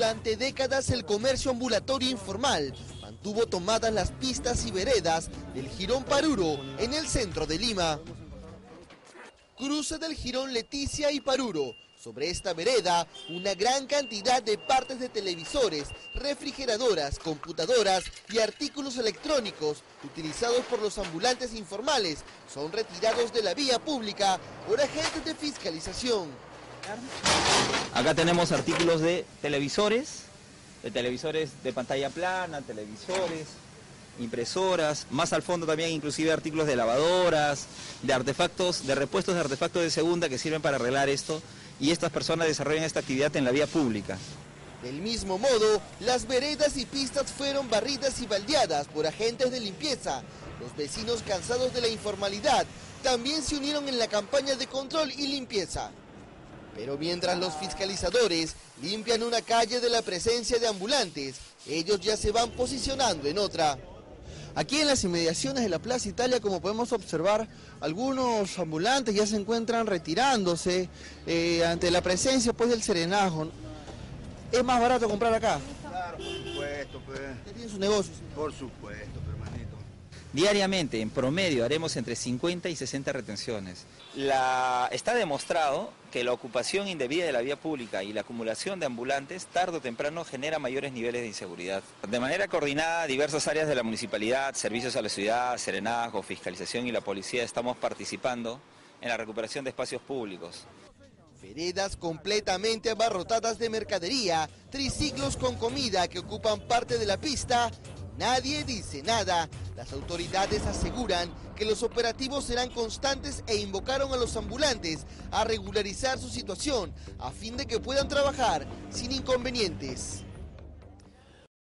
Durante décadas el comercio ambulatorio informal mantuvo tomadas las pistas y veredas del Girón Paruro en el centro de Lima. Cruce del Girón Leticia y Paruro. Sobre esta vereda, una gran cantidad de partes de televisores, refrigeradoras, computadoras y artículos electrónicos utilizados por los ambulantes informales son retirados de la vía pública por agentes de fiscalización. Acá tenemos artículos de televisores, de televisores de pantalla plana, televisores, impresoras, más al fondo también inclusive artículos de lavadoras, de artefactos, de repuestos de artefactos de segunda que sirven para arreglar esto y estas personas desarrollan esta actividad en la vía pública. Del mismo modo, las veredas y pistas fueron barridas y baldeadas por agentes de limpieza. Los vecinos cansados de la informalidad también se unieron en la campaña de control y limpieza. Pero mientras los fiscalizadores limpian una calle de la presencia de ambulantes, ellos ya se van posicionando en otra. Aquí en las inmediaciones de la Plaza Italia, como podemos observar, algunos ambulantes ya se encuentran retirándose eh, ante la presencia pues, del serenajo. ¿Es más barato comprar acá? Claro, por supuesto, pues. ¿Usted tiene sus negocios? Por supuesto, hermanito. Diariamente, en promedio, haremos entre 50 y 60 retenciones. Está demostrado que la ocupación indebida de la vía pública y la acumulación de ambulantes tarde o temprano genera mayores niveles de inseguridad. De manera coordinada, diversas áreas de la municipalidad, servicios a la ciudad, serenazgo, fiscalización y la policía estamos participando en la recuperación de espacios públicos. Veredas completamente abarrotadas de mercadería, triciclos con comida que ocupan parte de la pista. Nadie dice nada. Las autoridades aseguran que los operativos serán constantes e invocaron a los ambulantes a regularizar su situación a fin de que puedan trabajar sin inconvenientes.